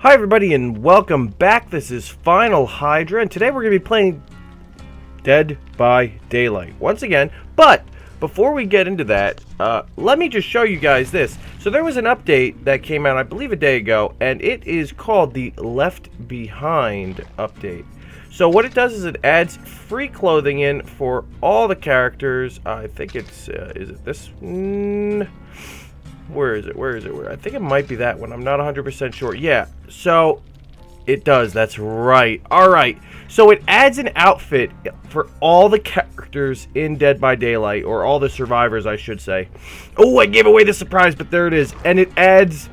Hi everybody and welcome back. This is Final Hydra and today we're going to be playing Dead by Daylight once again. But before we get into that, uh, let me just show you guys this. So there was an update that came out I believe a day ago and it is called the Left Behind update. So what it does is it adds free clothing in for all the characters. I think it's, uh, is it this? Mm, where is it? Where is it? Where? I think it might be that one. I'm not 100% sure. Yeah, so it does. That's right. All right. So it adds an outfit for all the characters in Dead by Daylight, or all the survivors, I should say. Oh, I gave away the surprise, but there it is. And it adds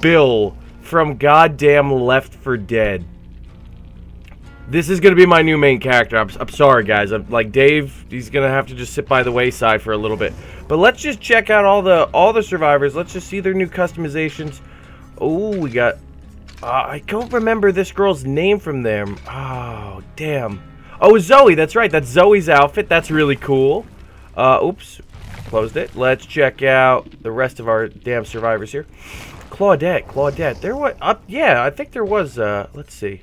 Bill from goddamn Left 4 Dead. This is going to be my new main character. I'm, I'm sorry, guys. I'm like Dave. He's going to have to just sit by the wayside for a little bit. But let's just check out all the all the survivors. Let's just see their new customizations. Oh, we got. Uh, I don't remember this girl's name from them. Oh, damn. Oh, Zoe. That's right. That's Zoe's outfit. That's really cool. Uh, oops. Closed it. Let's check out the rest of our damn survivors here. Claudette. Claudette. There was. Up. yeah, I think there was. Uh, let's see.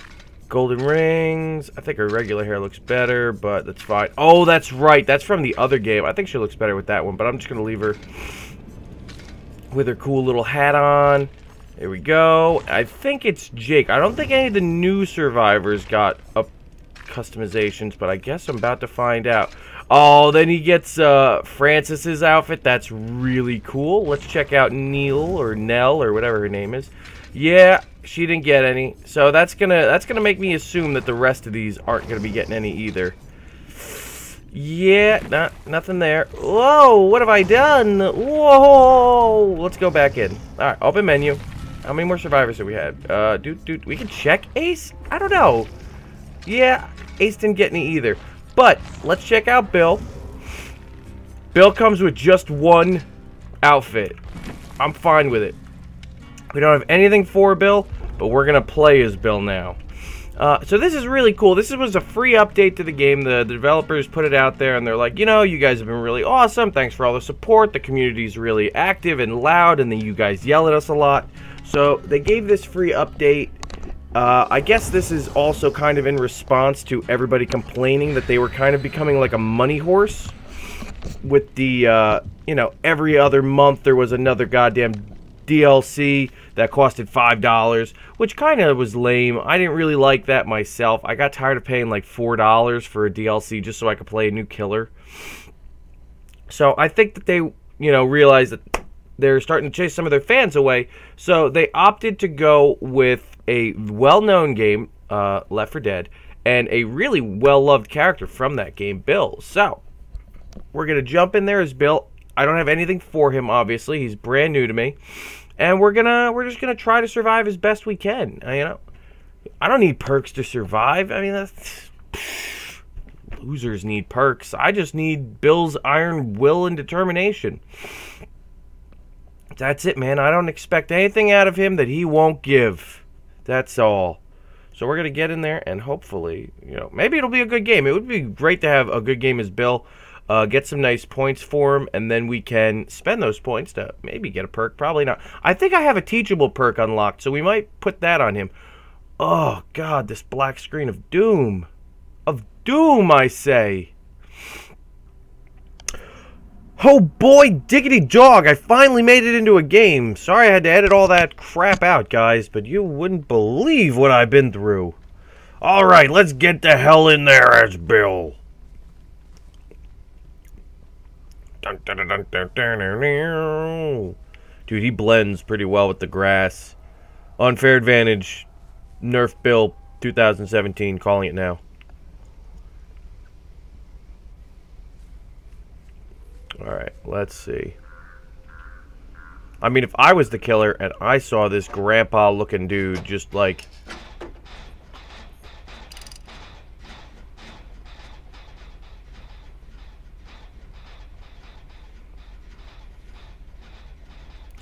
Golden rings. I think her regular hair looks better, but that's fine. Oh, that's right. That's from the other game. I think she looks better with that one, but I'm just going to leave her with her cool little hat on. There we go. I think it's Jake. I don't think any of the new survivors got up customizations, but I guess I'm about to find out. Oh, then he gets uh, Francis's outfit. That's really cool. Let's check out Neil or Nell or whatever her name is. Yeah, she didn't get any. So that's gonna that's gonna make me assume that the rest of these aren't gonna be getting any either. Yeah, not nothing there. Whoa, what have I done? Whoa! Let's go back in. All right, open menu. How many more survivors do we have? Uh, dude, dude, we can check Ace. I don't know. Yeah, Ace didn't get any either. But let's check out Bill. Bill comes with just one outfit. I'm fine with it. We don't have anything for Bill, but we're going to play as Bill now. Uh, so this is really cool. This was a free update to the game. The, the, developers put it out there, and they're like, you know, you guys have been really awesome. Thanks for all the support. The community's really active and loud, and then you guys yell at us a lot. So they gave this free update. Uh, I guess this is also kind of in response to everybody complaining that they were kind of becoming like a money horse with the, uh, you know, every other month there was another goddamn DLC that costed $5, which kind of was lame. I didn't really like that myself. I got tired of paying like $4 for a DLC just so I could play a new killer. So I think that they, you know, realized that they're starting to chase some of their fans away. So they opted to go with a well-known game, uh, Left 4 Dead, and a really well-loved character from that game, Bill. So we're going to jump in there as Bill. I don't have anything for him, obviously. He's brand new to me. And we're gonna we're just gonna try to survive as best we can. Uh, you know, I don't need perks to survive. I mean, that's, losers need perks. I just need Bill's iron will and determination. That's it, man. I don't expect anything out of him that he won't give. That's all. So we're gonna get in there and hopefully, you know, maybe it'll be a good game. It would be great to have a good game as Bill uh, get some nice points for him, and then we can spend those points to maybe get a perk. Probably not. I think I have a teachable perk unlocked, so we might put that on him. Oh, God, this black screen of doom. Of doom, I say. Oh boy, diggity dog, I finally made it into a game. Sorry I had to edit all that crap out, guys, but you wouldn't believe what I've been through. Alright, let's get the hell in there as Bill. Dude, he blends pretty well with the grass. Unfair advantage. Nerf Bill 2017, calling it now. Alright, let's see. I mean, if I was the killer and I saw this grandpa looking dude just like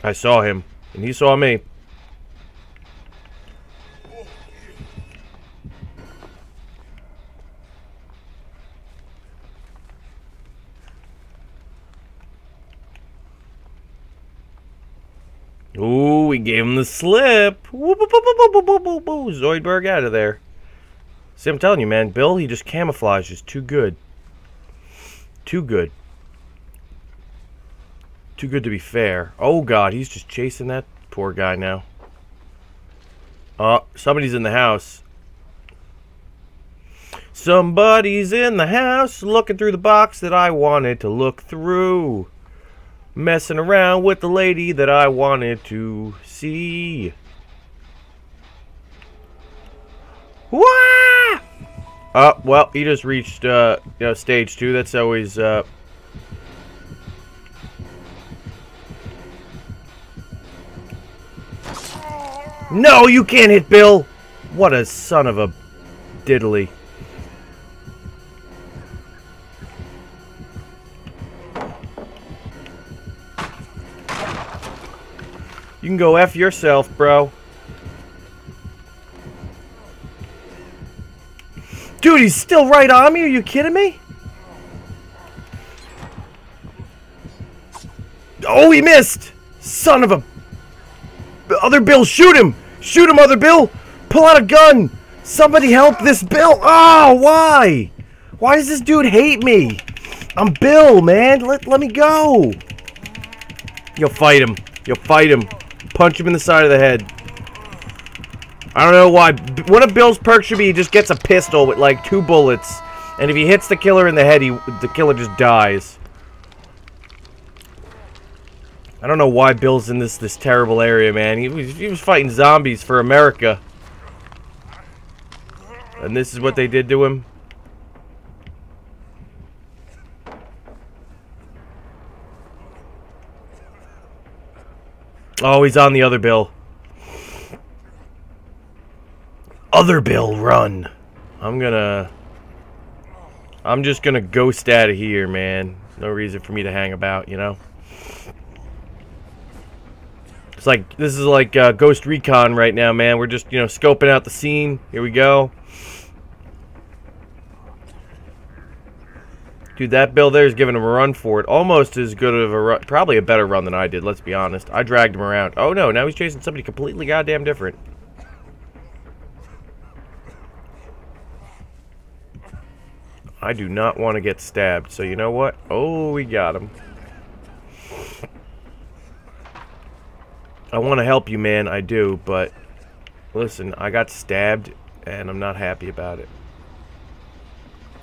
I saw him, and he saw me. Ooh, we gave him the slip. Zoidberg out of there. See, I'm telling you, man. Bill, he just camouflages. Too good. Too good. Too good to be fair. Oh, God. He's just chasing that poor guy now. Oh, somebody's in the house. Somebody's in the house looking through the box that I wanted to look through. Messing around with the lady that I wanted to see. Wah! Oh, well, he just reached, uh, you know, stage two. That's always, uh... No, you can't hit Bill! What a son of a diddly. You can go F yourself, bro. Dude, he's still right on me? Are you kidding me? Oh, he missed! Son of a... Other Bill, shoot him! Shoot him, Other Bill! Pull out a gun! Somebody help this Bill! Oh, why? Why does this dude hate me? I'm Bill, man. Let, let me go. You'll fight him. You'll fight him. Punch him in the side of the head. I don't know why. One of Bill's perks should be he just gets a pistol with like two bullets. And if he hits the killer in the head, he the killer just dies. I don't know why Bill's in this this terrible area, man. He was, he was fighting zombies for America. And this is what they did to him. Oh, he's on the other bill. Other bill, run. I'm gonna... I'm just gonna ghost out of here, man. No reason for me to hang about, you know? It's like, this is like uh, Ghost Recon right now, man. We're just, you know, scoping out the scene. Here we go. Dude, that Bill there is giving him a run for it. Almost as good of a run. Probably a better run than I did, let's be honest. I dragged him around. Oh, no. Now he's chasing somebody completely goddamn different. I do not want to get stabbed. So you know what? Oh, we got him. I want to help you, man. I do. But listen, I got stabbed and I'm not happy about it.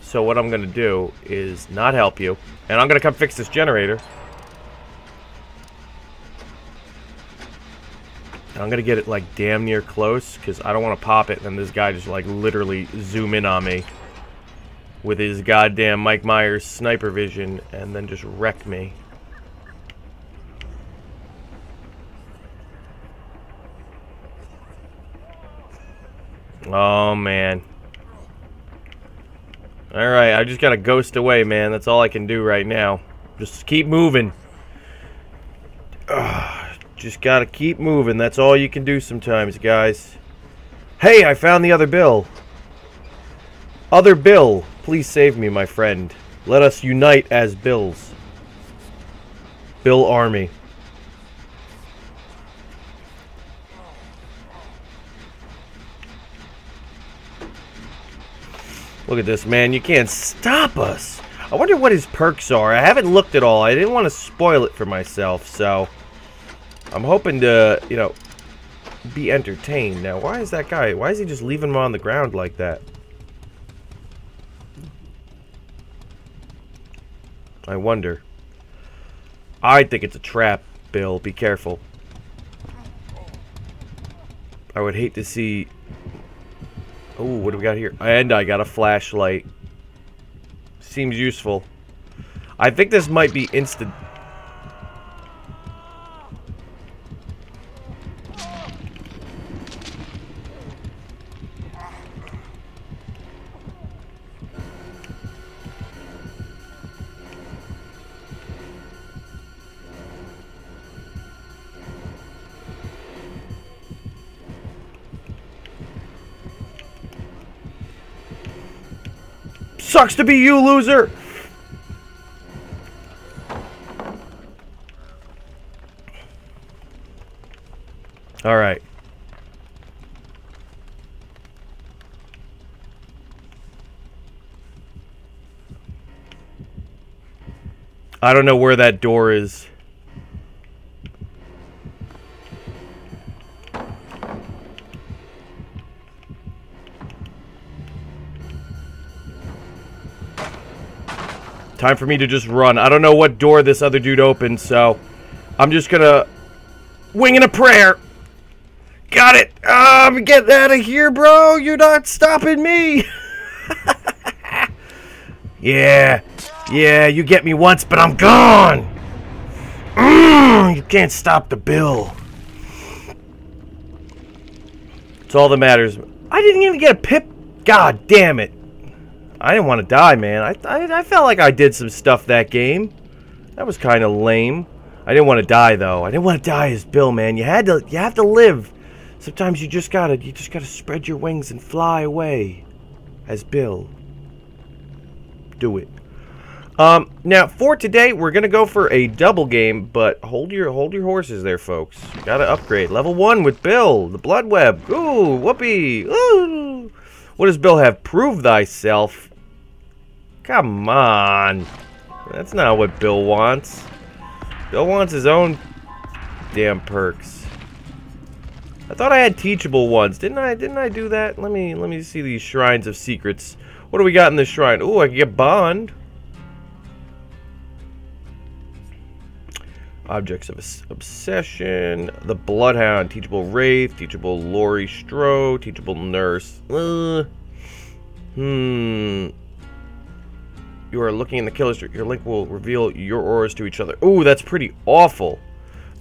So what I'm going to do is not help you. And I'm going to come fix this generator. I'm going to get it like damn near close because I don't want to pop it and this guy just like literally zoom in on me with his goddamn Mike Myers sniper vision and then just wreck me. Oh man. Alright, I just gotta ghost away, man. That's all I can do right now. Just keep moving. Ugh, just gotta keep moving. That's all you can do sometimes, guys. Hey, I found the other bill. Other bill, please save me, my friend. Let us unite as bills. Bill Army. Look at this, man. You can't stop us. I wonder what his perks are. I haven't looked at all. I didn't want to spoil it for myself, so... I'm hoping to, you know, be entertained. Now, why is that guy... Why is he just leaving him on the ground like that? I wonder. I think it's a trap, Bill. Be careful. I would hate to see Oh, what do we got here? And I got a flashlight. Seems useful. I think this might be instant Sucks to be you, loser! All right. I don't know where that door is. Time for me to just run. I don't know what door this other dude opened, so I'm just gonna wing in a prayer. Got it. Um, get out of here, bro. You're not stopping me. yeah. Yeah, you get me once, but I'm gone. Mm, you can't stop the bill. It's all that matters. I didn't even get a pip. God damn it. I didn't want to die, man. I, I, I felt like I did some stuff that game. That was kind of lame. I didn't want to die though. I didn't want to die as Bill, man. You had to you have to live. Sometimes you just gotta you just gotta spread your wings and fly away as Bill. Do it. Um, now for today, we're gonna go for a double game, but hold your hold your horses there, folks. Gotta upgrade level one with Bill, the Blood Web. Ooh, whoopee! Ooh. What does Bill have? Prove thyself. Come on. That's not what Bill wants. Bill wants his own damn perks. I thought I had teachable ones. Didn't I didn't I do that? Let me let me see these shrines of secrets. What do we got in this shrine? Oh, I can get bond. Objects of obsession. The Bloodhound. Teachable Wraith. Teachable Laurie Strode. Teachable Nurse. Uh, hmm. You are looking in the killer's Your link will reveal your auras to each other. Ooh, that's pretty awful.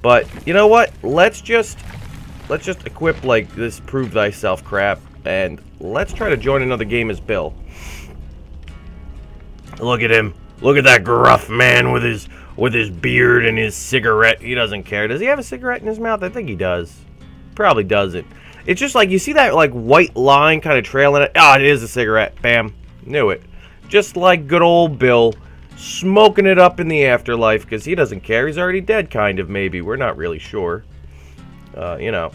But, you know what? Let's just... Let's just equip, like, this prove thyself crap. And let's try to join another game as Bill. Look at him. Look at that gruff man with his with his beard and his cigarette. He doesn't care. Does he have a cigarette in his mouth? I think he does. Probably doesn't. It's just like, you see that, like, white line kind of trailing it? Ah, oh, it is a cigarette. Bam. Knew it. Just like good old Bill, smoking it up in the afterlife, because he doesn't care. He's already dead, kind of, maybe. We're not really sure. Uh, you know.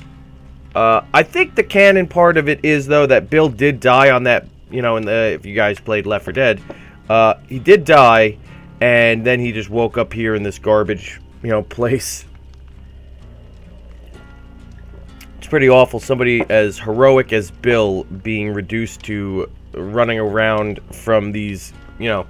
Uh, I think the canon part of it is, though, that Bill did die on that, you know, in the, if you guys played Left 4 Dead, uh, he did die, and then he just woke up here in this garbage, you know, place. It's pretty awful. Somebody as heroic as Bill being reduced to running around from these, you know,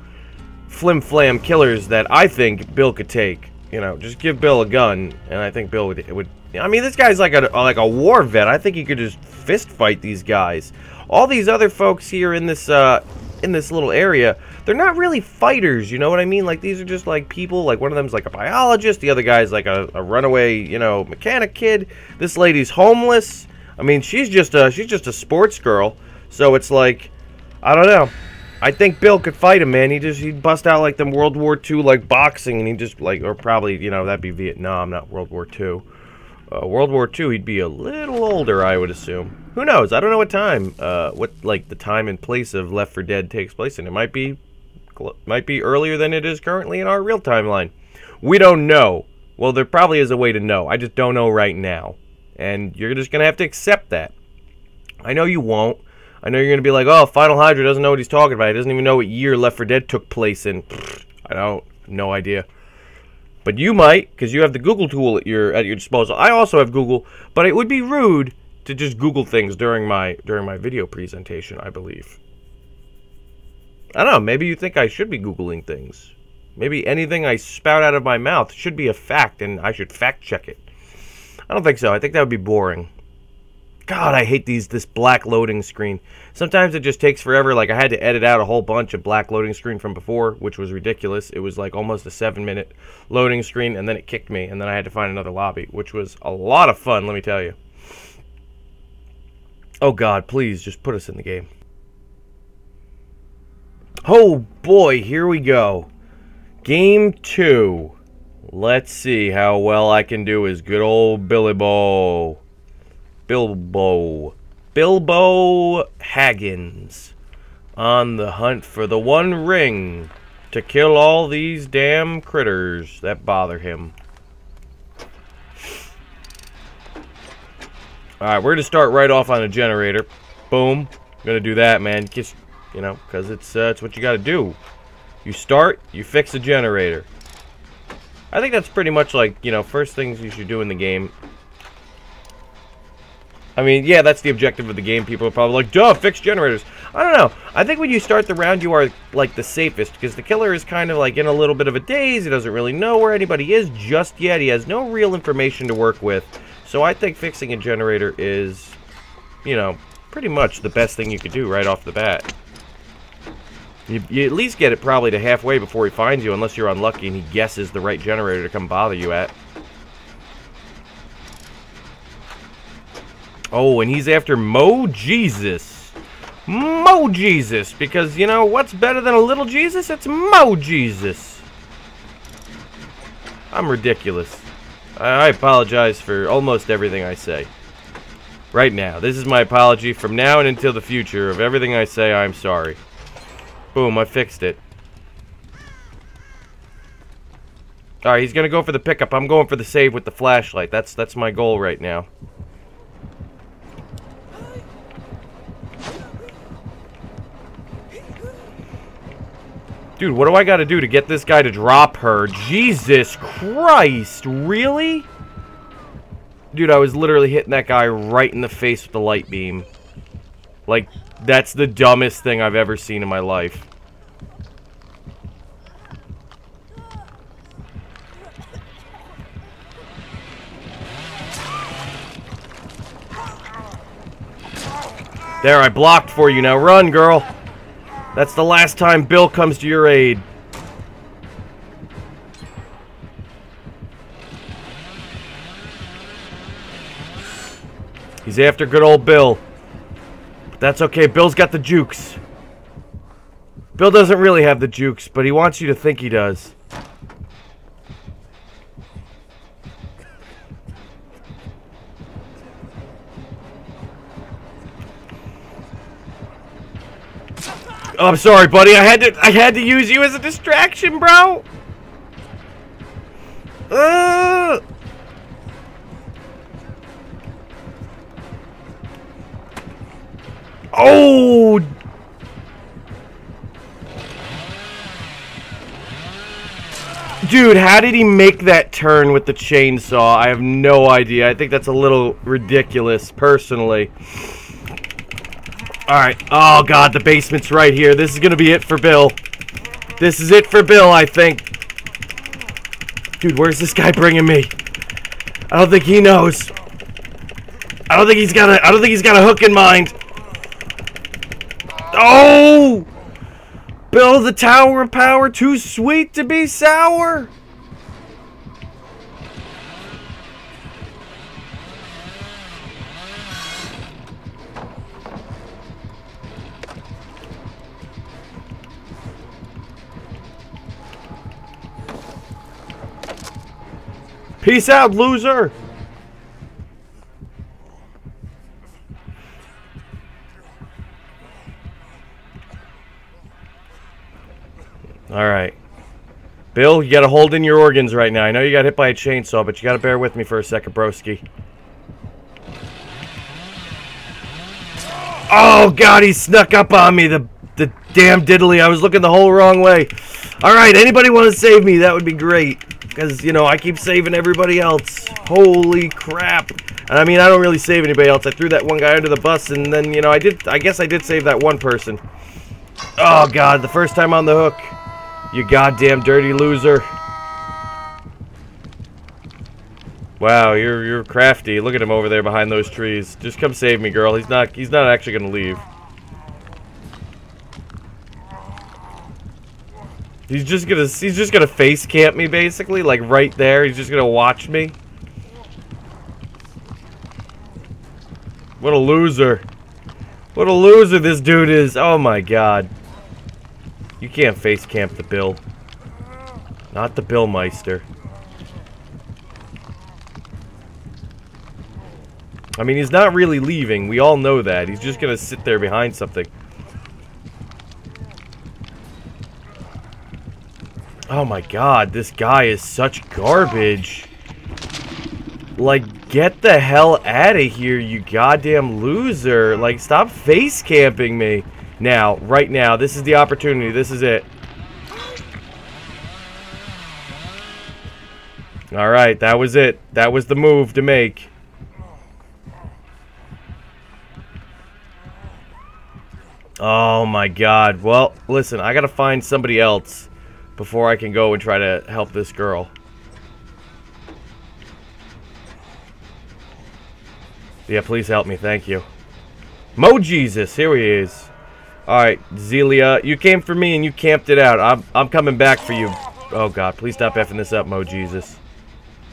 flim-flam killers that I think Bill could take. You know, just give Bill a gun, and I think Bill would, would I mean, this guy's like a like a war vet. I think he could just fist fight these guys. All these other folks here in this uh, in this little area, they're not really fighters. You know what I mean? Like these are just like people. Like one of them's like a biologist. The other guy's like a, a runaway, you know, mechanic kid. This lady's homeless. I mean, she's just a she's just a sports girl. So it's like I don't know. I think Bill could fight him, man. He just he'd bust out like them World War II like boxing, and he just like or probably you know that'd be Vietnam, not World War II. Uh, World War II, he'd be a little older, I would assume. Who knows? I don't know what time, uh, what like the time and place of Left 4 Dead takes place in. It might be, might be earlier than it is currently in our real timeline. We don't know. Well, there probably is a way to know. I just don't know right now, and you're just gonna have to accept that. I know you won't. I know you're going to be like, oh, Final Hydra doesn't know what he's talking about. He doesn't even know what year Left 4 Dead took place in. I don't, no idea. But you might, because you have the Google tool at your at your disposal. I also have Google, but it would be rude to just Google things during my during my video presentation. I believe. I don't know. Maybe you think I should be Googling things. Maybe anything I spout out of my mouth should be a fact, and I should fact check it. I don't think so. I think that would be boring. God, I hate these this black loading screen. Sometimes it just takes forever. Like I had to edit out a whole bunch of black loading screen from before, which was ridiculous. It was like almost a seven minute loading screen, and then it kicked me, and then I had to find another lobby, which was a lot of fun. Let me tell you. Oh God, please just put us in the game. Oh boy, here we go. Game two. Let's see how well I can do as good old Billy Bo. Bilbo. Bilbo Haggins on the hunt for the one ring to kill all these damn critters that bother him. Alright, we're going to start right off on a generator. Boom. Gonna do that, man. Just, you know, because it's, uh, it's what you gotta do. You start, you fix a generator. I think that's pretty much like, you know, first things you should do in the game. I mean, yeah, that's the objective of the game. People are probably like, duh, fix generators. I don't know. I think when you start the round, you are, like, the safest. Because the killer is kind of, like, in a little bit of a daze. He doesn't really know where anybody is just yet. He has no real information to work with. So I think fixing a generator is, you know, pretty much the best thing you could do right off the bat. You, you, at least get it probably to halfway before he finds you, unless you're unlucky and he guesses the right generator to come bother you at. Oh, and he's after Mo Jesus. Mo Jesus, because, you know, what's better than a little Jesus? It's Mo Jesus. I'm ridiculous. I apologize for almost everything I say. Right now. This is my apology from now and until the future of everything I say, I'm sorry. Boom, I fixed it. Alright, he's gonna go for the pickup. I'm going for the save with the flashlight. That's that's my goal right now. Dude, what do I gotta do to get this guy to drop her? Jesus Christ, really? Dude, I was literally hitting that guy right in the face with the light beam. Like, that's the dumbest thing I've ever seen in my life. There, I blocked for you. Now run, girl. That's the last time Bill comes to your aid. He's after good old Bill. But that's okay. Bill's got the jukes. Bill doesn't really have the jukes, but he wants you to think he does. I'm sorry, buddy. I had to I had to use you as a distraction, bro. Uh Oh! Dude, how did he make that turn with the chainsaw? I have no idea. I think that's a little ridiculous, personally. Alright. Oh, God, the basement's right here. This is going to be it for Bill. This is it for Bill, I think. Dude, where's this guy bringing me? I don't think he knows. I don't think he's got a I don't think he's got a hook in mind. Oh! Bill, the Tower of Power too sweet to be sour? Peace out, loser! Alright. Bill, you gotta hold in your organs right now. I know you got hit by a chainsaw, but you gotta bear with me for a second, broski. Oh, God, he snuck up on me, the, the damn diddly. I was looking the whole wrong way. Alright, anybody want to save me? That would be great. Because, you know, I keep saving everybody else. Holy crap. And I mean, I don't really save anybody else. I threw that one guy under the bus, and then, you know, I did, I guess I did save that one person. Oh, God, the first time on the hook. You goddamn dirty loser. Wow, you're you're crafty. Look at him over there behind those trees. Just come save me, girl. He's not he's not actually gonna leave. He's just gonna he's just gonna face camp me basically, like right there. He's just gonna watch me. What a loser. What a loser this dude is. Oh my god. You can't face camp the Bill. Not the Billmeister. I mean, he's not really leaving. We all know that. He's just to sit there behind something. Oh my god, this guy is such garbage. Like, get the hell out of here, you goddamn loser. Like, stop face camping me. Now, right now, this is the opportunity. This is it. Alright, that was it. That was the move to make. Oh my god. Well, listen, I gotta find somebody else before I can go and try to help this girl. Yeah, please help me. Thank you. Mo Jesus, here he is. Alright, Zelia, you came for me and you camped it out. I'm, I'm coming back for you. Oh god, please stop effing this up, Mo Jesus.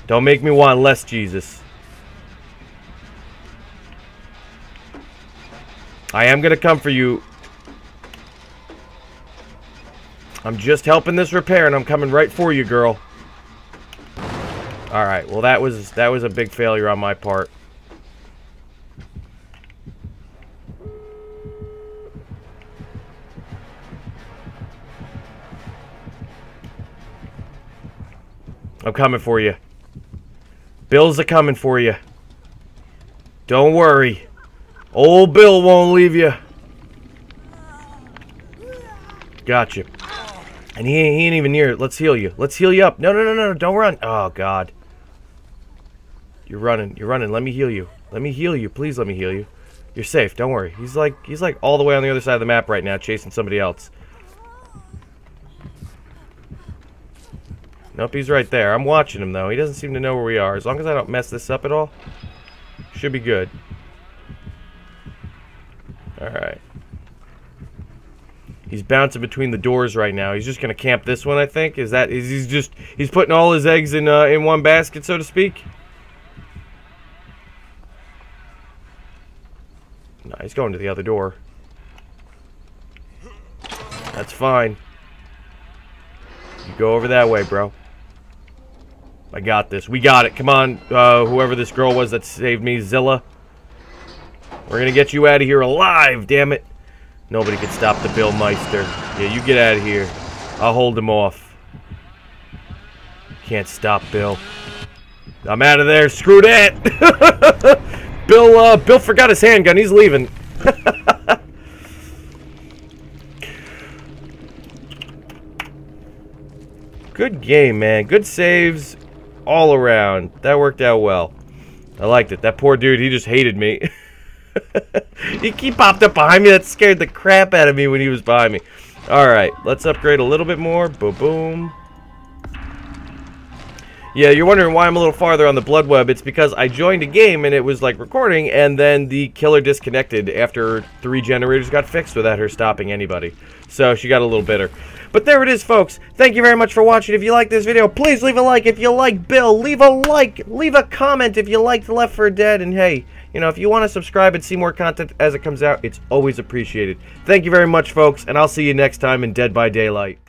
Don't make me want less Jesus. I am gonna come for you. I'm just helping this repair and I'm coming right for you, girl. Alright, well that was that was a big failure on my part. I'm coming for you. Bill's a coming for you. Don't worry. Old Bill won't leave you. Gotcha. And he, he ain't even near. Let's heal you. Let's heal you up. No, no, no, no. Don't run. Oh, God. You're running. You're running. Let me heal you. Let me heal you. Please let me heal you. You're safe. Don't worry. He's like he's like all the way on the other side of the map right now chasing somebody else. Nope, he's right there. I'm watching him, though. He doesn't seem to know where we are. As long as I don't mess this up at all, should be good. Alright. He's bouncing between the doors right now. He's just going to camp this one, I think. Is that... Is he's just... He's putting all his eggs in, uh, in one basket, so to speak? No, he's going to the other door. That's fine. You go over that way, bro. I got this. We got it. Come on, uh, whoever this girl was that saved me, Zilla. We're going to get you out of here alive, damn it. Nobody can stop the Bill Meister. Yeah, you get out of here. I'll hold him off. Can't stop Bill. I'm out of there. Screw that. Bill, uh, Bill forgot his handgun. He's leaving. Good game, man. Good saves all around. That worked out well. I liked it. That poor dude, he just hated me. he, popped up behind me. That scared the crap out of me when he was behind me. Alright, let's upgrade a little bit more. Boom, boom. Yeah, you're wondering why I'm a little farther on the blood web. It's because I joined a game and it was like recording and then the killer disconnected after three generators got fixed without her stopping anybody. So she got a little bitter. But there it is, folks. Thank you very much for watching. If you like this video, please leave a like. If you like Bill, leave a like. Leave a comment if you liked Left 4 Dead. And hey, you know, if you want to subscribe and see more content as it comes out, it's always appreciated. Thank you very much, folks, and I'll see you next time in Dead by Daylight.